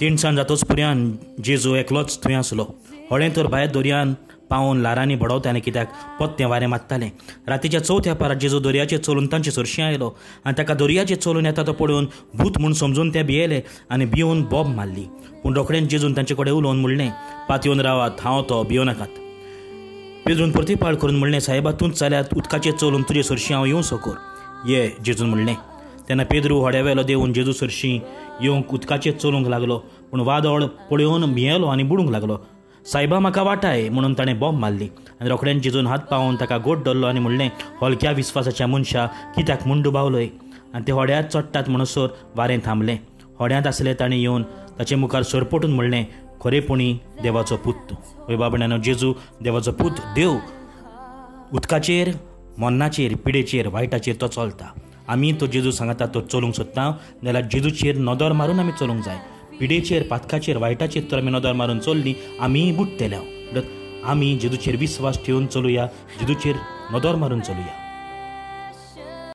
तिणसाण जातोच पर्यान जेजू एकलोच थंय आसलो होळें तर भायर दर्यान पावून लारांनी बडवतालें कित्याक पोत्तें वारें मारतालें रातीच्या चवथ्या पारार जेजू दर्याचेर चलून तांचे सरशीं आयलो. आनी ताका दर्याचेर चलून येता तो पळोवन भूत म्हूण समजून ते भियेले आनी भिवून बॉब मारली. पूण रोखडेंच जेजून तांचे कडेन उलोवन म्हणलें पातयेवन रावात हांव तो भियो नाकात. पेजून प्रतिपाळ करून म्हणलें साहेबा तूंच जाल्यार उदकाचेर चलून तुजे सरशीं हांव येवं सकोर. ये जेजून म्हणलें तेन्ना पेद्रू होड्यावेलो देवून जेजू सरशी येवंक उदकाचेर चलूंक लागलो पूण वादळ पळयोवन भियेलो आनी बुडूंक लागलो. सायबा म्हाका वाटाय म्हणून ताणें बॉम्ब मारली. आनी रोखड्यान जेजून हात पावून ताका गोट धरलो आनी म्हणलें हलक्या विस्वासाच्या मनशा कित्याक मुंडू बावलोय? आनी ते होड्यात चडटात म्हणसर वारें थांबलें. होड्यांत आसले ताणें येवन ताचे मुखार सरपटून म्हणलें खरेपणी देवाचो पूत तूं. वय बाबण्यानो जेजू देवाचो पूत देव. उदकाचेर मन्नाचेर पिडेचेर वायटाचेर तो चलता. आमी तो जेजू सांगता तो चलूंक सोदता जाल्यार जेजूचेर नदर मारून आमी चलूंक जाय. पिडेचेर पातकाचेर वायटाचेर तर आमी नदर मारून चल्ली आमी बुडटल्या आमी जेजूचेर विस्वास ठेवून चलुया जेजूचेर नदर मारून चलुया.